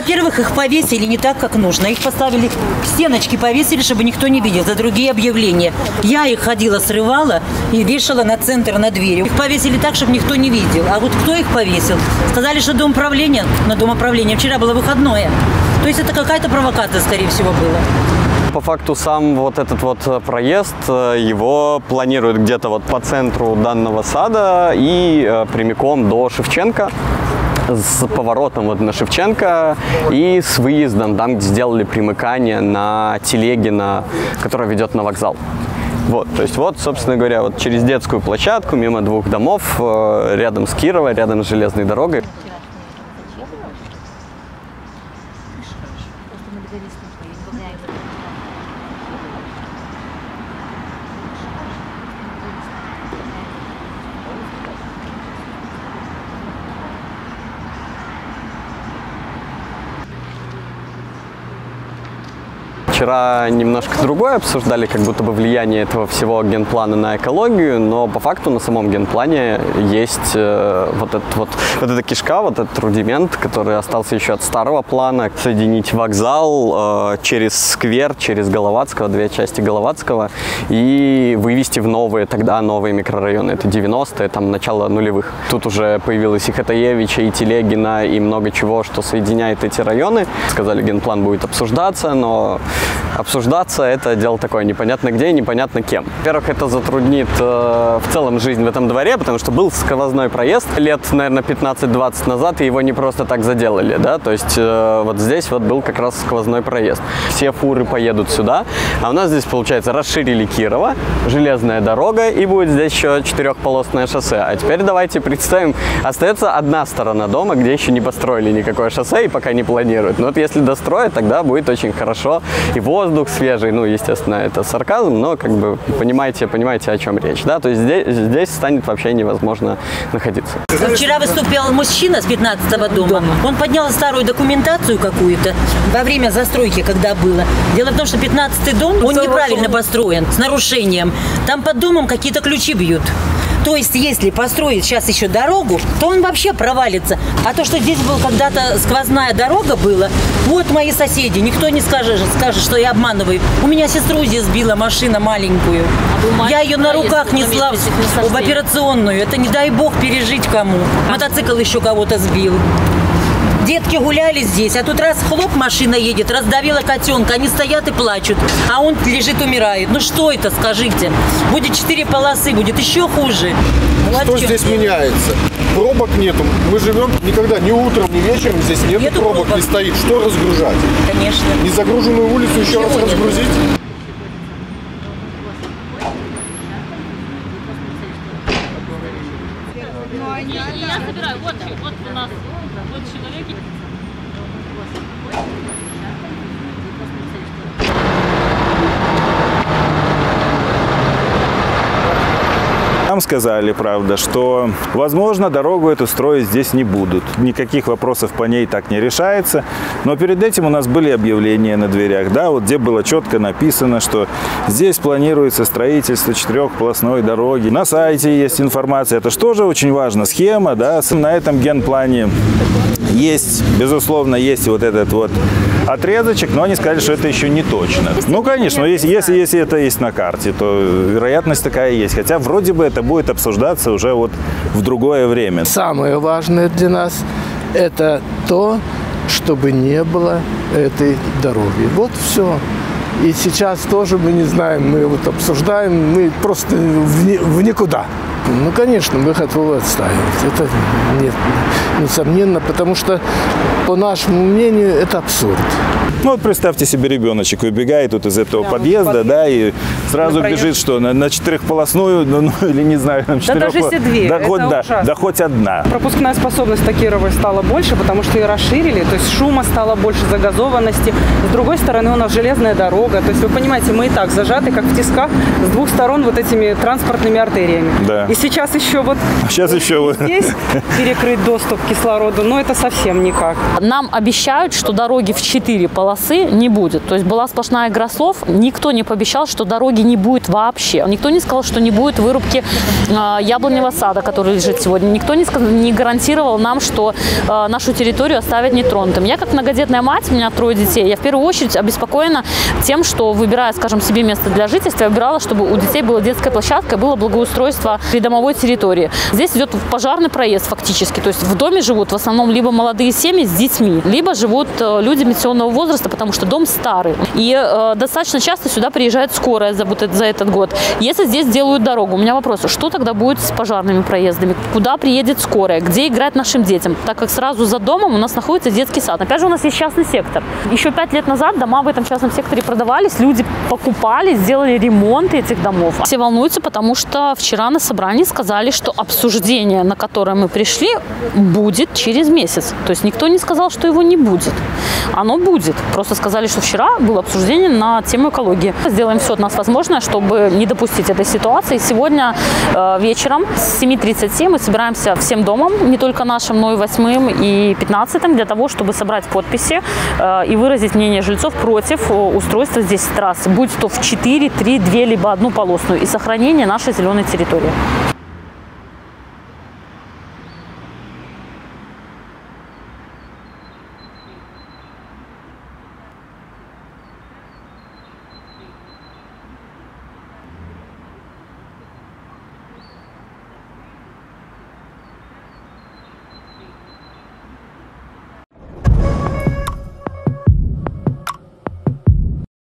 Во-первых, их повесили не так, как нужно. Их поставили, стеночки повесили, чтобы никто не видел, за другие объявления. Я их ходила, срывала и вешала на центр, на дверь. Их повесили так, чтобы никто не видел. А вот кто их повесил? Сказали, что дом управления, на дом управления. Вчера было выходное. То есть это какая-то провокация, скорее всего, была. По факту сам вот этот вот э, проезд, э, его планируют где-то вот по центру данного сада и э, прямиком до Шевченко с поворотом вот на Шевченко и с выездом там, где сделали примыкание на Телегина, которая ведет на вокзал. Вот, то есть вот, собственно говоря, вот через детскую площадку, мимо двух домов, э, рядом с Кирово, рядом с железной дорогой. Вчера немножко другое обсуждали, как будто бы влияние этого всего генплана на экологию, но по факту на самом генплане есть э, вот, этот вот, вот эта кишка, вот этот рудимент, который остался еще от старого плана, соединить вокзал э, через сквер, через Головацкого, две части Головацкого, и вывести в новые, тогда новые микрорайоны. Это 90-е, там начало нулевых. Тут уже появилась и Хатаевича, и Телегина, и много чего, что соединяет эти районы. Сказали, генплан будет обсуждаться, но обсуждаться это дело такое непонятно где и непонятно кем. Во-первых, это затруднит э, в целом жизнь в этом дворе, потому что был сквозной проезд лет, наверное, 15-20 назад, и его не просто так заделали, да, то есть э, вот здесь вот был как раз сквозной проезд. Все фуры поедут сюда, а у нас здесь, получается, расширили Кирова, железная дорога, и будет здесь еще четырехполосное шоссе. А теперь давайте представим, остается одна сторона дома, где еще не построили никакое шоссе и пока не планируют. Но вот если достроят, тогда будет очень хорошо и воздух свежий, ну, естественно, это сарказм, но как бы понимаете, понимаете, о чем речь, да, то есть здесь, здесь станет вообще невозможно находиться. Вчера выступил мужчина с 15-го дома. Он поднял старую документацию какую-то во время застройки, когда было. Дело в том, что 15-й дом, он неправильно построен, с нарушением. Там под домом какие-то ключи бьют. То есть, если построить сейчас еще дорогу, то он вообще провалится. А то, что здесь был когда-то сквозная дорога была, вот мои соседи, никто не скажет, скажет, что я обманываю. У меня сестру здесь сбила машина маленькую. я ее на руках несла в операционную. Это не дай бог пережить кому. Мотоцикл еще кого-то сбил. Детки гуляли здесь, а тут раз хлоп, машина едет, раздавила котенка, они стоят и плачут, а он лежит, умирает. Ну что это, скажите? Будет четыре полосы, будет еще хуже. Вот Что здесь меняется? Пробок нету. Мы живем никогда ни утром, ни вечером здесь нету, Нету пробок, пробок. не стоит. Что разгружать? Конечно. Незагруженную улицу еще раз нет? разгрузить? Я собираю, вот, вот у нас, Нам сказали, правда, что, возможно, дорогу эту строить здесь не будут. Никаких вопросов по ней так не решается. Но перед этим у нас были объявления на дверях, да, вот где было четко написано, что здесь планируется строительство четырехполосной дороги. На сайте есть информация, это что же очень важно, схема, да, на этом генплане есть, безусловно, есть вот этот вот отрезочек, но они сказали, что это еще не точно. Ну, конечно, если, если, если это есть на карте, то вероятность такая есть. Хотя вроде бы это будет обсуждаться уже вот в другое время. Самое важное для нас – это то, чтобы не было этой дороги. Вот все. И сейчас тоже мы не знаем, мы вот обсуждаем, мы просто в, в никуда. Ну, конечно, мы готовы отстаивать. Это нет, несомненно, потому что, по нашему мнению, это абсурд. Ну вот представьте себе, ребеночек выбегает тут из этого подъезда, да, и сразу бежит, что на, на четырехполосную, ну, ну, или не знаю, на четырех... даже если две, да, это хоть, да, да хоть одна. Пропускная способность Такировой стала больше, потому что ее расширили, то есть шума стало больше, загазованности. С другой стороны у нас железная дорога, то есть вы понимаете, мы и так зажаты, как в тисках, с двух сторон вот этими транспортными артериями. Да. И сейчас еще вот Сейчас еще вы. здесь перекрыть доступ к кислороду, но это совсем никак. Нам обещают, что дороги в четыре полосы не будет. То есть была сплошная игра слов. Никто не пообещал, что дороги не будет вообще. Никто не сказал, что не будет вырубки э, яблоневого сада, который лежит сегодня. Никто не, сказ- не гарантировал нам, что э, нашу территорию оставят нетронутым. Я как многодетная мать, у меня трое детей, я в первую очередь обеспокоена тем, что выбирая, скажем, себе место для жительства, я выбирала, чтобы у детей была детская площадка, и было благоустройство придомовой территории. Здесь идет пожарный проезд фактически. То есть в доме живут в основном либо молодые семьи с детьми, либо живут э, люди пенсионного возраста, потому что дом старый. И э, достаточно часто сюда приезжает скорая за, вот за этот год. Если здесь делают дорогу, у меня вопрос, что тогда будет с пожарными проездами? Куда приедет скорая? Где играть нашим детям? Так как сразу за домом у нас находится детский сад. Опять же, у нас есть частный сектор. Еще пять лет назад дома в этом частном секторе продавались, люди покупали, сделали ремонт этих домов. Все волнуются, потому что вчера на собрании сказали, что обсуждение, на которое мы пришли, будет через месяц. То есть никто не сказал, что его не будет. Оно будет. Просто сказали, что вчера было обсуждение на тему экологии. Сделаем все от нас возможное, чтобы не допустить этой ситуации. Сегодня э, вечером с 7.37 мы собираемся всем домом, не только нашим, но и восьмым и пятнадцатым, для того, чтобы собрать подписи э, и выразить мнение жильцов против э, устройства здесь трассы, будь то в 4, 3, 2, либо одну полосную и сохранения нашей зеленой территории.